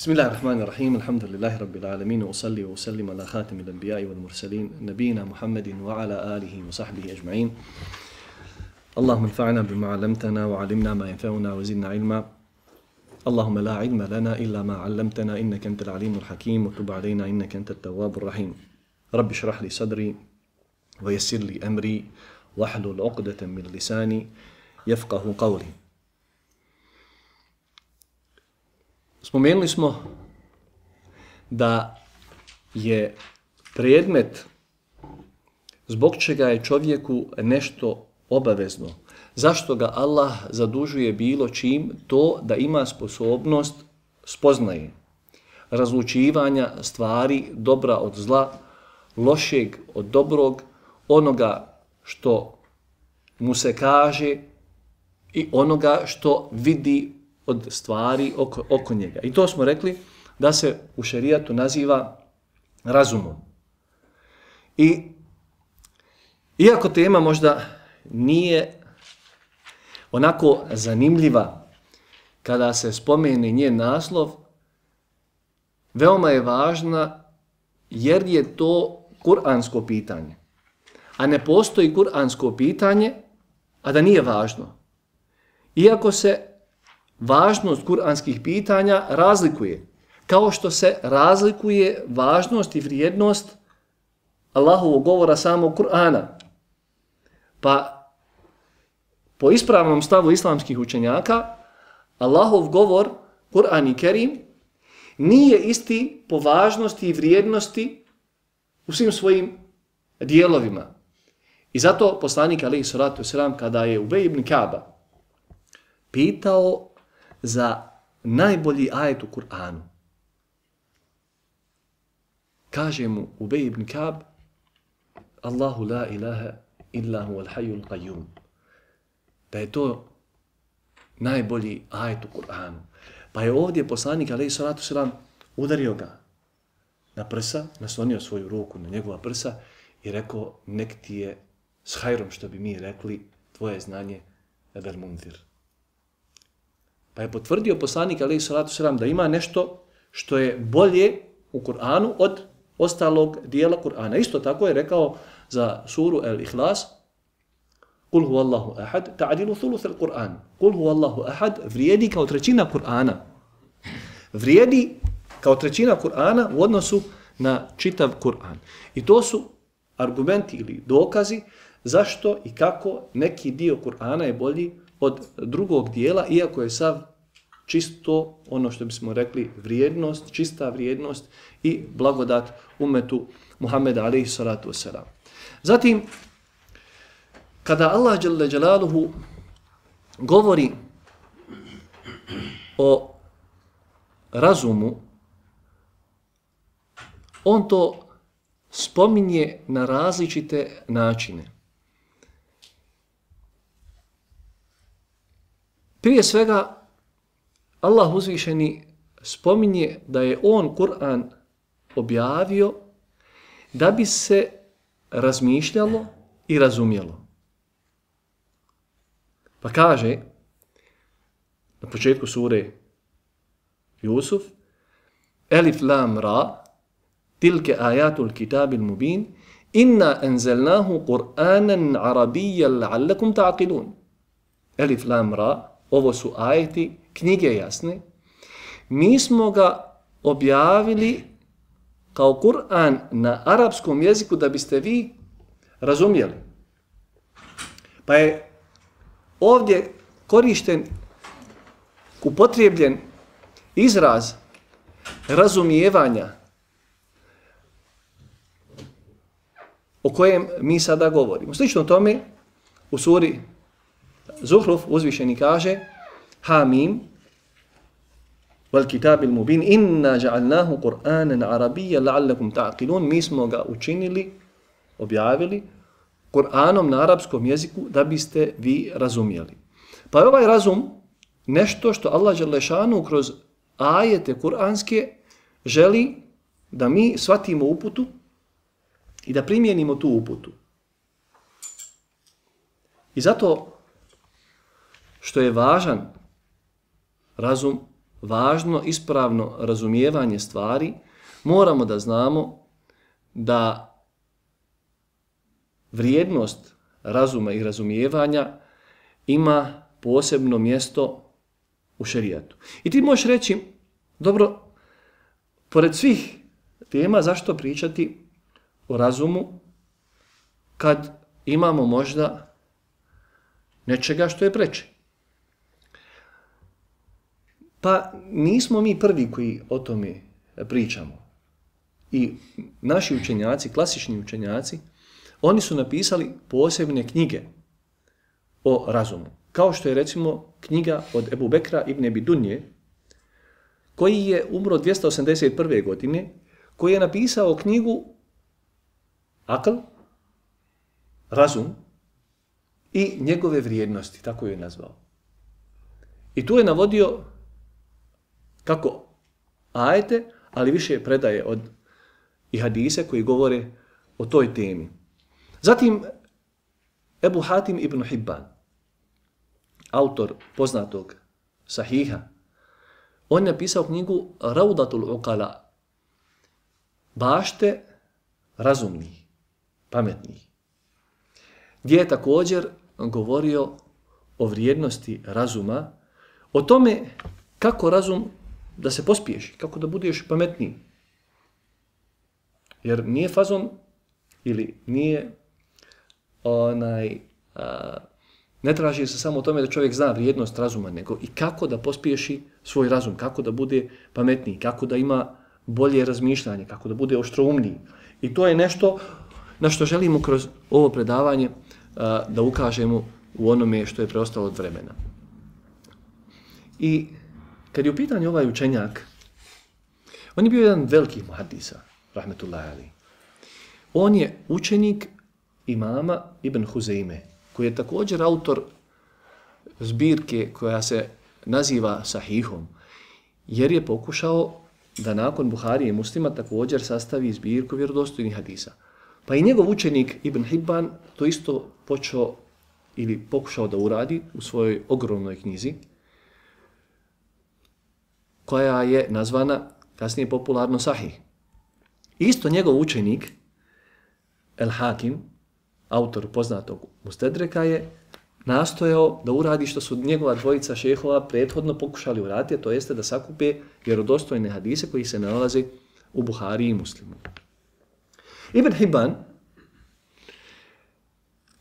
بسم الله الرحمن الرحيم الحمد لله رب العالمين وأصلي وأسلم على خاتم الأنبياء والمرسلين نبينا محمد وعلى آله وصحبه أجمعين اللهم انفعنا بما علمتنا وعلمنا ما ينفعنا وزدنا علما اللهم لا علم لنا إلا ما علمتنا إنك أنت العليم الحكيم وتب علينا إنك أنت التواب الرحيم رب اشرح لي صدري ويسر لي أمري واحلل عقدة من لساني يفقه قولي Spomenuli smo da je predmet zbog čega je čovjeku nešto obavezno. Zašto ga Allah zadužuje bilo čim? To da ima sposobnost spoznaje razlučivanja stvari dobra od zla, lošeg od dobrog, onoga što mu se kaže i onoga što vidi od stvari oko, oko njega. I to smo rekli da se u šerijatu naziva razumom. I iako tema možda nije onako zanimljiva kada se spomeni njen naslov, veoma je važna jer je to kuransko pitanje. A ne postoji kuransko pitanje, a da nije važno. Iako se važnost kuranskih pitanja razlikuje. Kao što se razlikuje važnost i vrijednost Allahovog govora samog Kur'ana. Pa po ispravnom stavu islamskih učenjaka, Allahov govor, Kur'an i Kerim, nije isti po važnosti i vrijednosti u svim svojim dijelovima. I zato poslanik Ali Suratu Sram, kada je Ubej ibn Kaaba pitao za najbolji ajet u Kur'anu. Kaže mu Ubej ibn Kab, Allahu la ilaha illa hu al-hayyul qayyum. Da je to najbolji ajet u Kur'anu. Pa je ovdje poslanik, alaih salatu selam, udario ga na prsa, naslonio svoju ruku na njegova prsa i rekao, nek ti je s hajrom, što bi mi rekli, tvoje znanje, Eber Mundir. Pa je potvrdio poslanik alejhi salatu selam da ima nešto što je bolje u Kur'anu od ostalog dijela Kur'ana. Isto tako je rekao za suru El-Ihlas Kul hu Allahu ahad, ta'adilu thuluth al-Qur'an. Kul hu Allahu ahad vrijedi kao trećina Kur'ana. Vrijedi kao trećina Kur'ana u odnosu na čitav Kur'an. I to su argumenti ili dokazi zašto i kako neki dio Kur'ana je bolji od drugog dijela, iako je sav čisto ono što bismo rekli vrijednost, čista vrijednost i blagodat umetu Muhammeda alaihi salatu wasalam. Zatim, kada Allah jalla jalaluhu govori o razumu, on to spominje na različite načine. Prije svega, Allah uzvišeni spominje da je on Kur'an objavio da bi se razmišljalo i razumjelo. Pa kaže na početku sure Jusuf Elif lam ra tilke ajatul kitabil mubin inna enzelnahu Kur'anan arabijal la'allakum ta'qilun. Elif lam ra ovo su ajeti knjige jasne, mi smo ga objavili kao Kur'an na arapskom jeziku da biste vi razumjeli. Pa je ovdje korišten, upotrijebljen izraz razumijevanja o kojem mi sada govorimo. Slično tome u suri Zuhruf uzvišeni kaže Hamim wal kitab al mubin inna ja'alnahu qur'anan arabiyyan la'allakum ta'qilun mi smo ga učinili objavili Kur'anom na arapskom jeziku da biste vi razumjeli. Pa je ovaj razum nešto što Allah Đelešanu kroz ajete kur'anske želi da mi shvatimo uputu i da primijenimo tu uputu. I zato što je važan razum važno ispravno razumijevanje stvari, moramo da znamo da vrijednost razuma i razumijevanja ima posebno mjesto u šerijatu. I ti možeš reći, dobro, pored svih tema, zašto pričati o razumu kad imamo možda nečega što je preče? Pa nismo mi prvi koji o tome pričamo. I naši učenjaci, klasični učenjaci, oni su napisali posebne knjige o razumu. Kao što je recimo knjiga od Ebu Bekra ibn Ebi Dunje, koji je umro 281. godine, koji je napisao knjigu Akl, razum i njegove vrijednosti, tako je nazvao. I tu je navodio kako ajete, ali više predaje od i hadise koji govore o toj temi. Zatim, Ebu Hatim ibn Hibban, autor poznatog sahiha, on je napisao knjigu Raudatul Uqala, bašte razumnih, pametnih, gdje je također govorio o vrijednosti razuma, o tome kako razum da se pospiješ, kako da budeš pametniji. Jer nije fazon ili nije onaj, a, ne traži se samo o tome da čovjek zna vrijednost razuma, nego i kako da pospiješi svoj razum, kako da bude pametniji, kako da ima bolje razmišljanje, kako da bude oštroumniji. I to je nešto na što želimo kroz ovo predavanje a, da ukažemo u onome što je preostalo od vremena. I kad je u pitanju ovaj učenjak, on je bio jedan veliki muhadisa, rahmetullahi ali. On je učenik imama Ibn Huzeime, koji je također autor zbirke koja se naziva Sahihom, jer je pokušao da nakon Buhari i muslima također sastavi zbirku vjerodostojnih hadisa. Pa i njegov učenik Ibn Hibban to isto počeo ili pokušao da uradi u svojoj ogromnoj knjizi, koja je nazvana kasnije popularno Sahih. Isto njegov učenik, El Hakim, autor poznatog Mustedreka, je nastojao da uradi što su njegova dvojica šehova prethodno pokušali uraditi, to jeste da sakupe vjerodostojne hadise koji se nalaze u Buhari i Muslimu. Ibn Hibban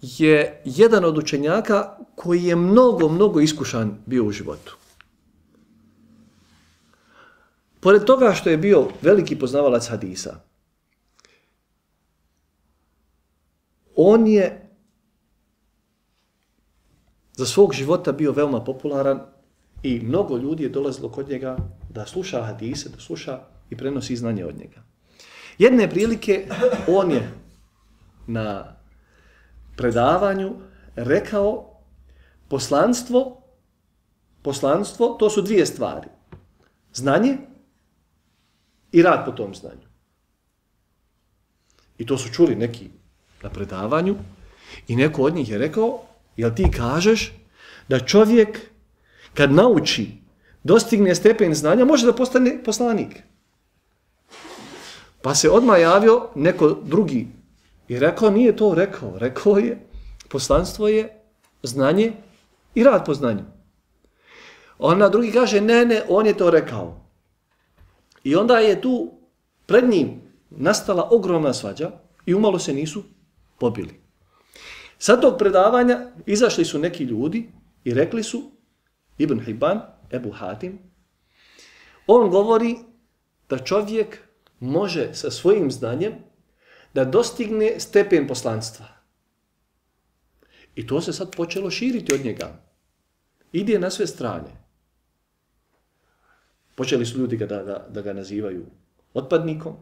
je jedan od učenjaka koji je mnogo, mnogo iskušan bio u životu. Pored toga što je bio veliki poznavalac hadisa, on je za svog života bio veoma popularan i mnogo ljudi je dolazilo kod njega da sluša hadise, da sluša i prenosi znanje od njega. Jedne prilike on je na predavanju rekao poslanstvo, poslanstvo to su dvije stvari. Znanje i rad po tom znanju. I to su čuli neki na predavanju i neko od njih je rekao, jel ti kažeš da čovjek kad nauči, dostigne stepen znanja, može da postane poslanik. Pa se odmah javio neko drugi i rekao, nije to rekao, rekao je, poslanstvo je znanje i rad po znanju. Ona drugi kaže, ne, ne, on je to rekao. I onda je tu pred njim nastala ogromna svađa i umalo se nisu pobili. Sa tog predavanja izašli su neki ljudi i rekli su Ibn Hibban, Ebu Hatim, on govori da čovjek može sa svojim znanjem da dostigne stepen poslanstva. I to se sad počelo širiti od njega. Ide na sve strane. Počeli su ljudi ga da, da, da ga nazivaju otpadnikom,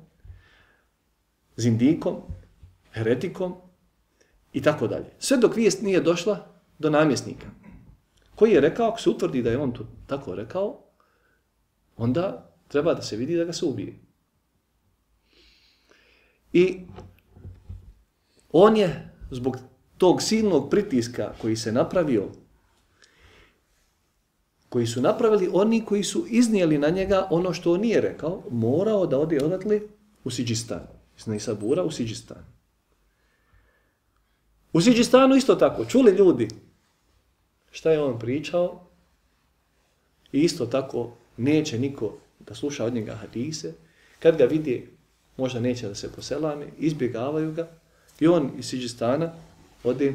zindikom, heretikom i tako dalje. Sve dok vijest nije došla do namjesnika. Koji je rekao, ako se utvrdi da je on to tako rekao, onda treba da se vidi da ga se ubije. I on je zbog tog silnog pritiska koji se napravio koji su napravili oni koji su iznijeli na njega ono što on nije rekao, morao da ode odatle u Siđistan. Iz Nisabura u Siđistan. U Siđistanu isto tako. Čuli ljudi šta je on pričao i isto tako neće niko da sluša od njega hadise. Kad ga vidi, možda neće da se poselame, izbjegavaju ga i on iz Siđistana ode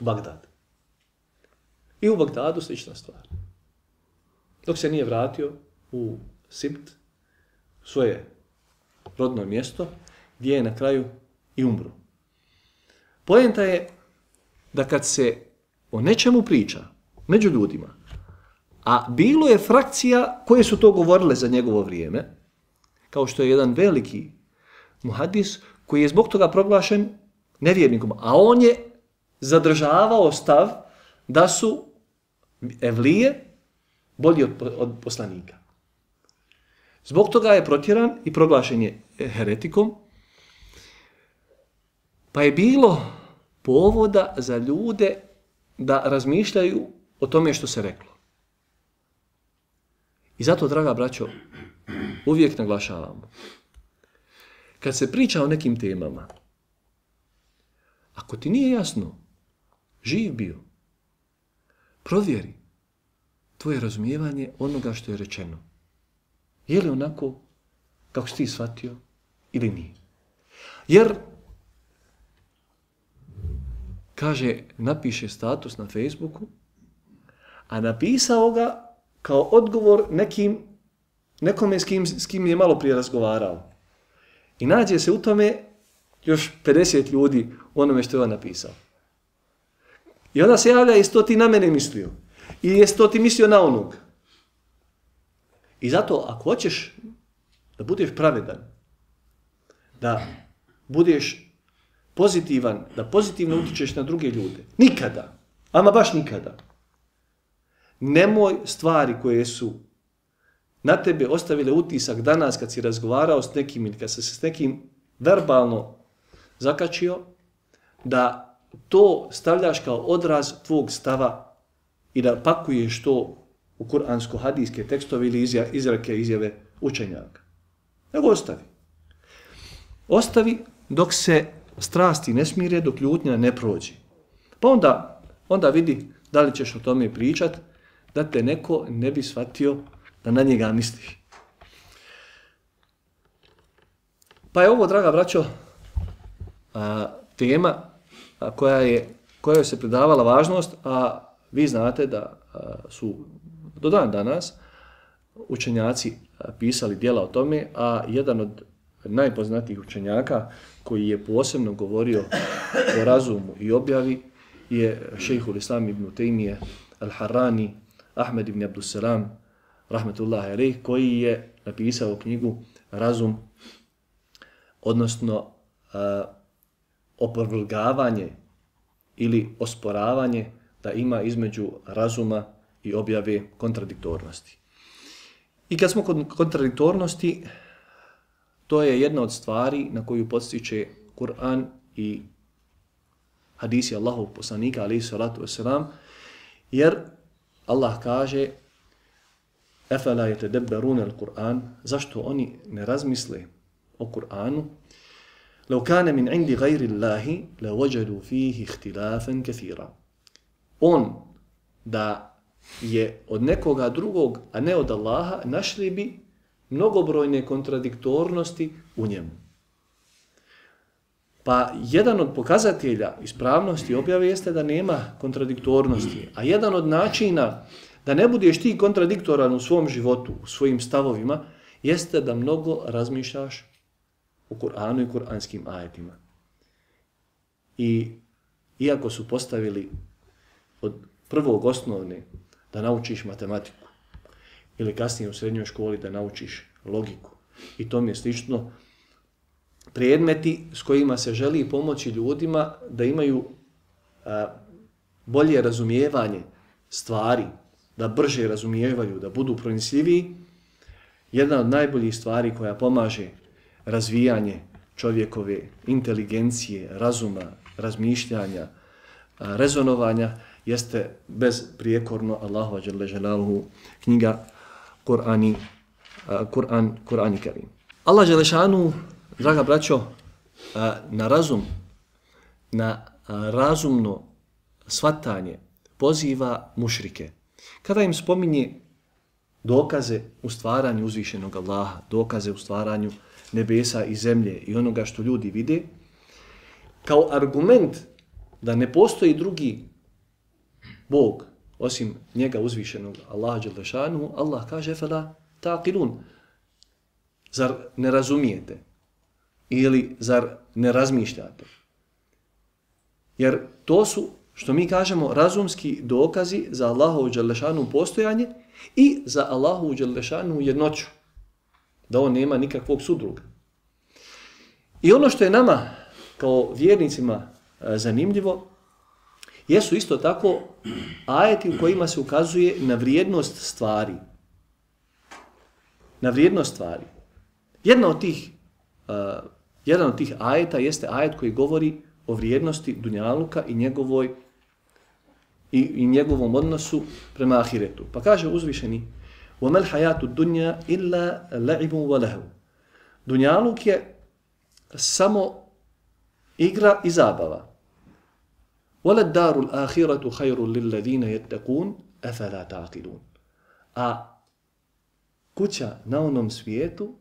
u Bagdad. I u Bagdadu slična stvar. Dok se nije vratio u Sibt, svoje rodno mjesto, gdje je na kraju i umro. Pojenta je da kad se o nečemu priča među ljudima, a bilo je frakcija koje su to govorile za njegovo vrijeme, kao što je jedan veliki muhadis koji je zbog toga proglašen nevjernikom, a on je zadržavao stav da su evlije bolji od, od poslanika. Zbog toga je protjeran i proglašen je e, heretikom, pa je bilo povoda za ljude da razmišljaju o tome što se reklo. I zato, draga braćo, uvijek naglašavamo. Kad se priča o nekim temama, ako ti nije jasno, živ bio, provjeri tvoje razumijevanje onoga što je rečeno. Je li onako kako si ti shvatio ili nije? Jer, kaže, napiše status na Facebooku, a napisao ga kao odgovor nekim, nekome s kim, s kim je malo prije razgovarao. I nađe se u tome još 50 ljudi u onome što je on napisao. I onda se javlja, isto ti na mene mislio. I jesi to ti mislio na onog. I zato, ako hoćeš da budeš pravedan, da budeš pozitivan, da pozitivno utičeš na druge ljude, nikada, ama baš nikada, nemoj stvari koje su na tebe ostavile utisak danas kad si razgovarao s nekim ili kad se s nekim verbalno zakačio, da to stavljaš kao odraz tvog stava i da pakuješ to u kuransko-hadijske tekstove ili izrake izjave učenjaka. Nego ostavi. Ostavi dok se strasti ne smire, dok ljutnja ne prođe. Pa onda, onda vidi da li ćeš o tome pričat, da te neko ne bi shvatio da na njega misliš. Pa je ovo, draga braćo, a, tema a, koja je koja se predavala važnost, a vi znate da su do dan danas učenjaci pisali dijela o tome, a jedan od najpoznatijih učenjaka koji je posebno govorio o razumu i objavi je šejhul Islam ibn Taymije al-Harrani Ahmed ibn Abdussalam rahmetullahi alaih koji je napisao knjigu Razum odnosno uh, opovrgavanje ili osporavanje da ima između razuma i objave kontradiktornosti. I kad smo kod kontradiktornosti, to je jedna od stvari na koju podstiče Kur'an i hadisi Allahov poslanika, ali salatu wasalam, jer Allah kaže Efela je tedebberun al Kur'an, zašto oni ne razmisle o Kur'anu? Lau kane min indi gajri Allahi, la vođadu fihi ihtilafen kathira on da je od nekoga drugog a ne od Allaha našli bi mnogobrojne kontradiktornosti u njemu pa jedan od pokazatelja ispravnosti objave jeste da nema kontradiktornosti a jedan od načina da ne budeš ti kontradiktoran u svom životu u svojim stavovima jeste da mnogo razmišljaš u Kur'anu i kur'anskim ajetima. I iako su postavili od prvog osnovne da naučiš matematiku ili kasnije u srednjoj školi da naučiš logiku. I to mi je slično. Predmeti s kojima se želi pomoći ljudima da imaju a, bolje razumijevanje stvari, da brže razumijevaju, da budu pronisljiviji, jedna od najboljih stvari koja pomaže razvijanje čovjekove inteligencije, razuma, razmišljanja, rezonovanja, jeste bezprijekorno Allahu dželle dželaluhu knjiga Kur'ani Kur'an Kur'ani Kerim. Allah dželle šanu draga braćo na razum na razumno svatanje poziva mušrike. Kada im spominje dokaze u stvaranju uzvišenog Allaha, dokaze u stvaranju nebesa i zemlje i onoga što ljudi vide, kao argument da ne postoji drugi Bog osim njega uzvišenog Allaha Đelešanu, Allah kaže fela taqilun. Zar ne razumijete? Ili zar ne razmišljate? Jer to su, što mi kažemo, razumski dokazi za Allahovu Đelešanu postojanje i za Allahovu Đelešanu jednoću. Da on nema nikakvog sudruga. I ono što je nama kao vjernicima e, zanimljivo, jesu isto tako ajeti u kojima se ukazuje na vrijednost stvari. Na vrijednost stvari. Jedna od tih, uh, jedan od tih ajeta jeste ajet koji govori o vrijednosti Dunjaluka i njegovoj i, i njegovom odnosu prema ahiretu. Pa kaže uzvišeni وَمَا الْحَيَاتُ الدُّنْيَا إِلَّا لَعِبٌ وَلَهُ Dunjaluk je samo igra i zabava. وَلَا الدَّارُ الْآخِرَةُ خَيْرٌ لِلَّذِينَ يَتَّقُونَ أَفَلَا تَعْقِلُونَ A kuća na onom svijetu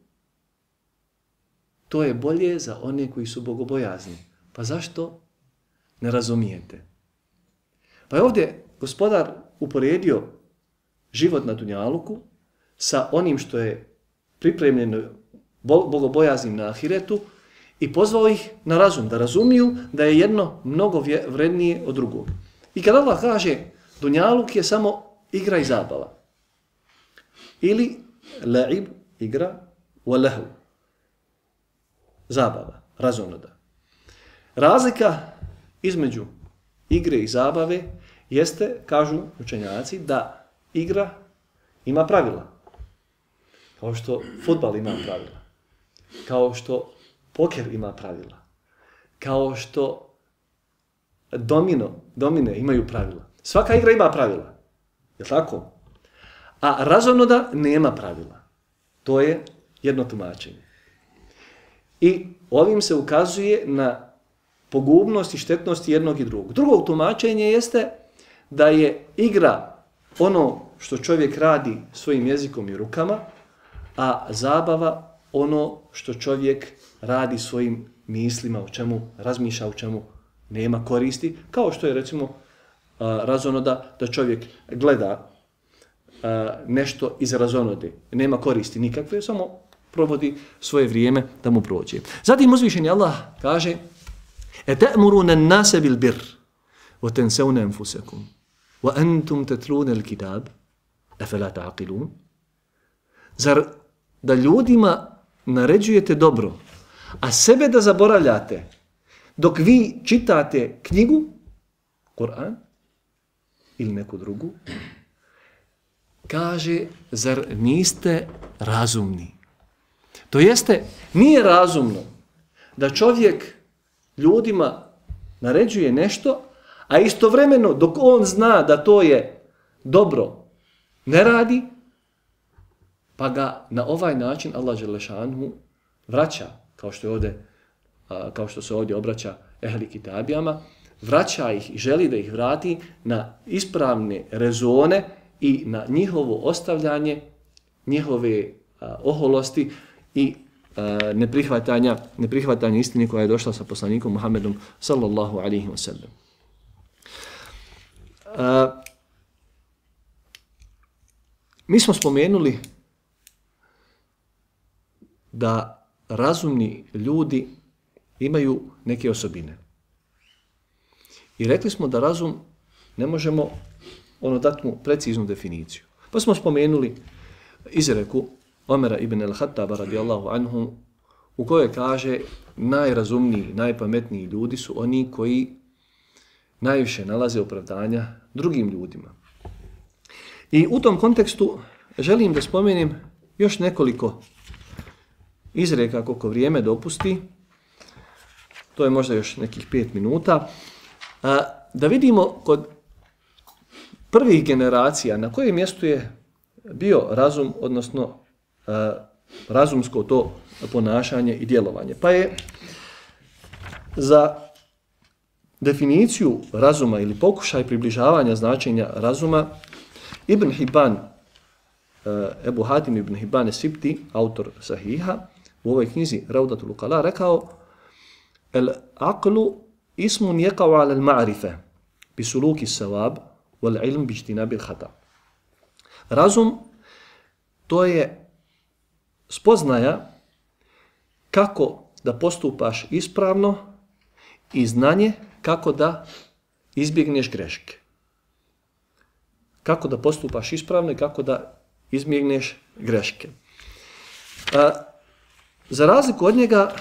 to je bolje za one koji su bogobojazni. Pa zašto ne razumijete? Pa je ovdje gospodar uporedio život na Dunjaluku sa onim što je pripremljeno bogobojaznim na Ahiretu i pozvao ih na razum, da razumiju da je jedno mnogo vrednije od drugog. I kada Allah kaže Dunjaluk je samo igra i zabava. Ili la'ib, igra, wa lahu. Zabava, razumno da. Razlika između igre i zabave jeste, kažu učenjaci, da igra ima pravila. Kao što futbal ima pravila. Kao što poker ima pravila. Kao što domino, domine imaju pravila. Svaka igra ima pravila. Je tako? A razumno da nema pravila. To je jedno tumačenje. I ovim se ukazuje na pogubnost i štetnost jednog i drugog. Drugo tumačenje jeste da je igra ono što čovjek radi svojim jezikom i rukama, a zabava ono što čovjek radi svojim mislima, o čemu razmišlja, u čemu nema koristi, kao što je recimo razonoda da čovjek gleda nešto iz razonode, nema koristi nikakve, samo provodi svoje vrijeme da mu prođe. Zatim uzvišeni Allah kaže Ete'murunen nase bil birr wa tensevne anfusakum wa entum tetrunel kitab efelata aqilun Zar da ljudima naređujete dobro, a sebe da zaboravljate, dok vi čitate knjigu, Koran, ili neku drugu, kaže, zar niste razumni? To jeste, nije razumno da čovjek ljudima naređuje nešto, a istovremeno dok on zna da to je dobro, ne radi, pa ga na ovaj način Allah Želešanu vraća, kao što, je ovdje, kao što se ovdje obraća ehli kitabijama, vraća ih i želi da ih vrati na ispravne rezone i na njihovo ostavljanje, njihove oholosti i neprihvatanja, neprihvatanja istine koja je došla sa poslanikom Muhammedom sallallahu alihi wa sallam. Mi smo spomenuli da razumni ljudi imaju neke osobine. I rekli smo da razum ne možemo ono dati mu preciznu definiciju. Pa smo spomenuli izreku Omera ibn al-Hattaba radijallahu anhu u kojoj kaže najrazumniji, najpametniji ljudi su oni koji najviše nalaze opravdanja drugim ljudima. I u tom kontekstu želim da spomenem još nekoliko izreka koliko vrijeme dopusti. To je možda još nekih pet minuta. Da vidimo kod prvih generacija na kojem mjestu je bio razum, odnosno razumsko to ponašanje i djelovanje. Pa je za definiciju razuma ili pokušaj približavanja značenja razuma Ibn Hibban, Ebu Hatim Ibn Hibban Sipti, autor Sahiha, u ovoj knjizi Raudatul Ukala, rekao El aqlu ismun jekao ala al-ma'rife bi suluki savab wal ilm bi bil hata. Razum to je spoznaja kako da postupaš ispravno i znanje kako da izbjegneš greške. Kako da postupaš ispravno i kako da izbjegneš greške. A, za razliku od njega,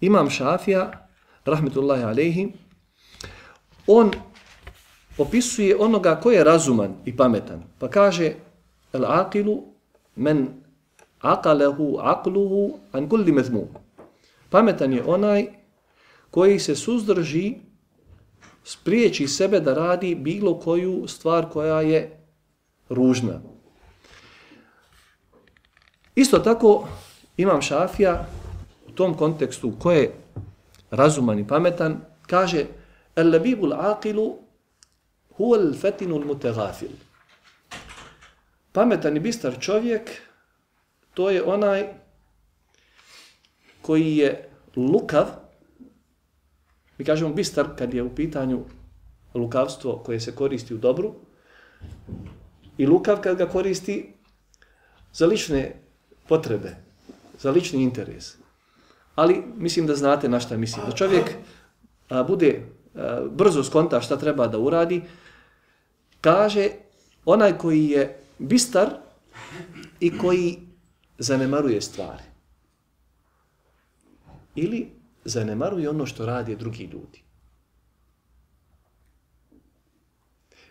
imam šafija, rahmetullahi alejhi, on opisuje onoga ko je razuman i pametan. Pa kaže, el aqilu men aqalehu aqluhu an kulli mezmu. Pametan je onaj koji se suzdrži, spriječi sebe da radi bilo koju stvar koja je ružna. Isto tako imam šafija u tom kontekstu ko je razuman i pametan, kaže El-labibul aqilu huwa al-fatinu al-mutaghafil. Pametan i bistar čovjek to je onaj koji je lukav, mi kažemo bistar kad je u pitanju lukavstvo koje se koristi u dobru, i lukav kad ga koristi za lične potrebe, za lični interes. Ali mislim da znate na šta mislim. Da čovjek a, bude a, brzo skonta šta treba da uradi, kaže onaj koji je bistar i koji zanemaruje stvari. Ili zanemaruje ono što radi drugi ljudi.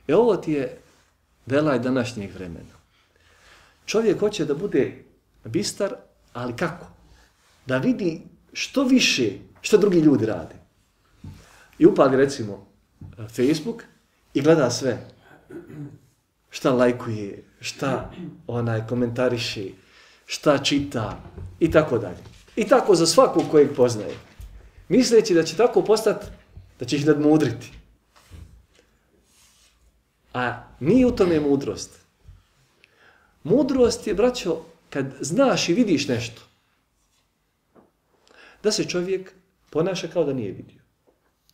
E ovo ti je velaj današnjeg vremena. Čovjek hoće da bude bistar, ali kako? Da vidi što više što drugi ljudi rade. I upali recimo Facebook i gleda sve. Šta lajkuje, šta onaj komentariše, šta čita i tako dalje. I tako za svakog kojeg poznaje. Misleći da će tako postati, da će ih nadmudriti. A nije u tome mudrost. Mudrost je, braćo, kad znaš i vidiš nešto, da se čovjek ponaša kao da nije vidio.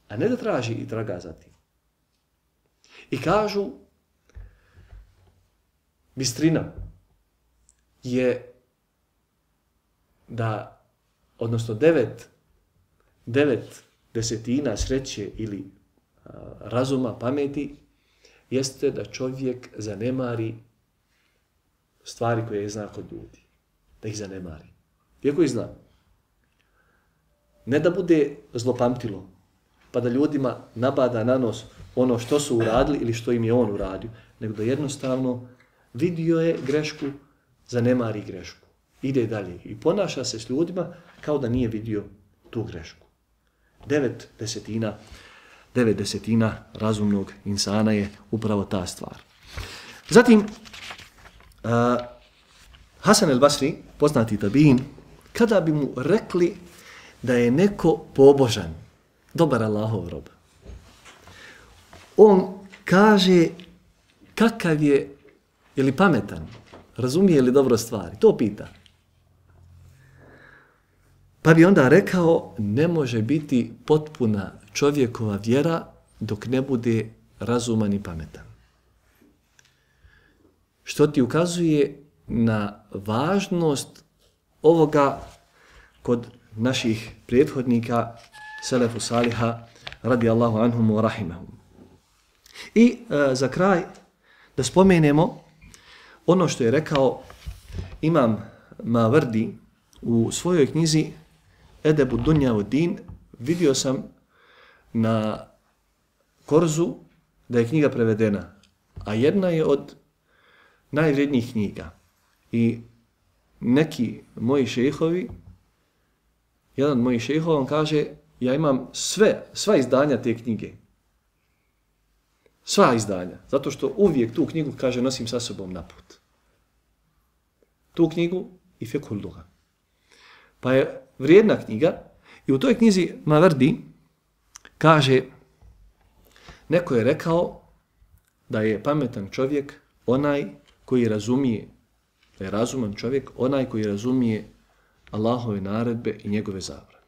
A ne da traži i traga za tim. I kažu, bistrina je da, odnosno devet, devet desetina sreće ili a, razuma, pameti, jeste da čovjek zanemari stvari koje zna kod ljudi. Da ih zanemari. Iako ih zna. Ne da bude zlopamtilo, pa da ljudima nabada na nos ono što su uradili ili što im je on uradio, nego da jednostavno vidio je grešku, zanemari grešku. Ide dalje i ponaša se s ljudima kao da nije vidio tu grešku. Devet desetina, devet desetina razumnog insana je upravo ta stvar. Zatim, uh, Hasan el Basri, poznati tabin, kada bi mu rekli da je neko pobožan, dobar Allahov rob, on kaže kakav je, je li pametan, razumije li dobro stvari, to pita. Pa bi onda rekao, ne može biti potpuna čovjekova vjera dok ne bude razuman i pametan. Što ti ukazuje na važnost ovoga kod naših prethodnika Selefu Saliha radi Allahu anhum wa rahimahum. I e, za kraj da spomenemo ono što je rekao imam Mavrdi u svojoj knjizi Edebu Dunja u Din vidio sam na Korzu da je knjiga prevedena, a jedna je od najvrednijih knjiga. I neki moji šehovi, jedan od mojih šehova, on kaže, ja imam sve, sva izdanja te knjige. Sva izdanja. Zato što uvijek tu knjigu, kaže, nosim sa sobom na put. Tu knjigu i Fekul Luga. Pa je vrijedna knjiga i u toj knjizi Mavrdi kaže, neko je rekao da je pametan čovjek onaj koji razumije, da je razuman čovjek onaj koji razumije Allahove naredbe i njegove zabrane.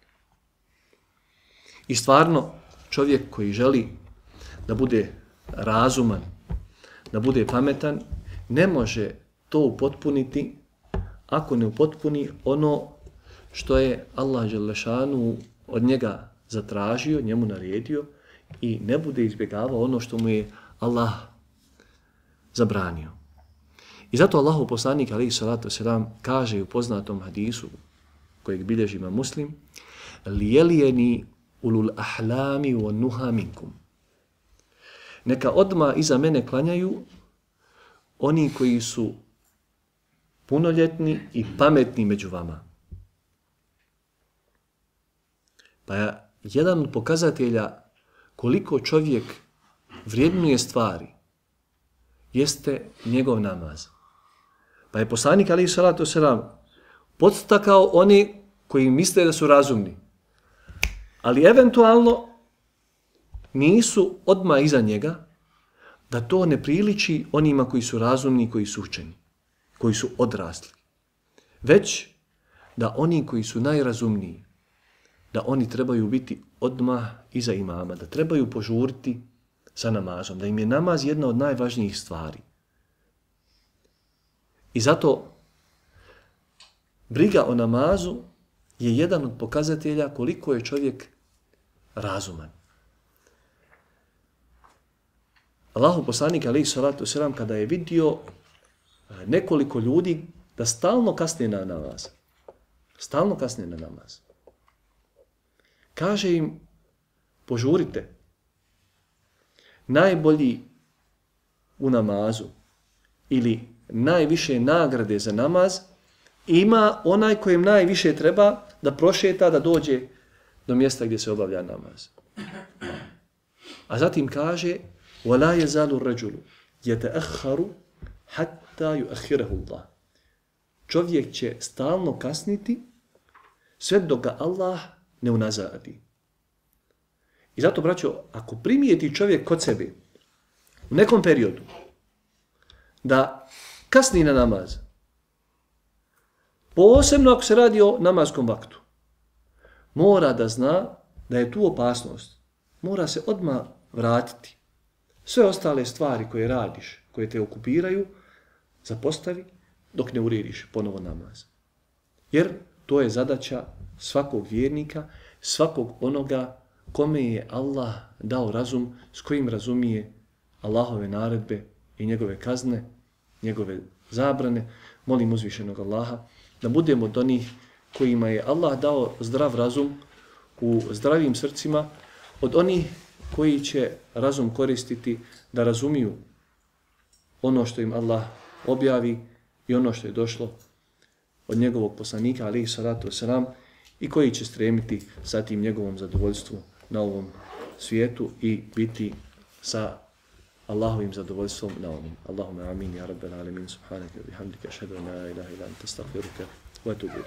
I stvarno, čovjek koji želi da bude razuman, da bude pametan, ne može to upotpuniti ako ne upotpuni ono što je Allah Želešanu od njega zatražio, njemu naredio i ne bude izbjegavao ono što mu je Allah zabranio. I zato Allahu poslanik alaihi salatu selam kaže u poznatom hadisu kojeg bilježi ima muslim lijelijeni ulul ahlami wa nuha minkum. Neka odma iza mene klanjaju oni koji su punoljetni i pametni među vama. Pa je jedan od pokazatelja koliko čovjek vrijednuje stvari jeste njegov namaz. Pa je poslanik Ali Salatu Selam podstakao oni koji misle da su razumni. Ali eventualno nisu odma iza njega da to ne priliči onima koji su razumni koji su učeni, koji su odrasli. Već da oni koji su najrazumniji, da oni trebaju biti odma iza imama, da trebaju požuriti sa namazom, da im je namaz jedna od najvažnijih stvari. I zato briga o namazu je jedan od pokazatelja koliko je čovjek razuman. Allahu poslanik alaihi salatu selam kada je vidio eh, nekoliko ljudi da stalno kasne na namaz. Stalno kasne na namaz. Kaže im, požurite. Najbolji u namazu ili najviše nagrade za namaz ima onaj kojem najviše treba da prošeta, da dođe do mjesta gdje se obavlja namaz. A zatim kaže وَلَا يَزَالُ الرَّجُلُ يَتَأَخَّرُ حَتَّى يُأَخِّرَهُ اللَّهُ Čovjek će stalno kasniti sve dok ga Allah ne unazadi. I zato, braćo, ako primijeti čovjek kod sebe u nekom periodu da kasni na namaz, posebno ako se radi o namaskom vaktu, mora da zna da je tu opasnost. Mora se odma vratiti. Sve ostale stvari koje radiš, koje te okupiraju, zapostavi dok ne urediš ponovo namaz. Jer to je zadaća svakog vjernika, svakog onoga kome je Allah dao razum s kojim razumije Allahove naredbe i njegove kazne, njegove zabrane. Molim uzvišenog Allaha da budemo od onih kojima je Allah dao zdrav razum u zdravim srcima, od onih koji će razum koristiti da razumiju ono što im Allah objavi i ono što je došlo od njegovog poslanika, ali i salatu wasalam, i koji će stremiti sa tim njegovom zadovoljstvu na ovom svijetu i biti sa Allahovim zadovoljstvom na ovom. Allahumma amin, ja rabbel alemin, subhanaka, bihamdika, šedu, la ilaha ila, anta, staghfiruka, wa tubu.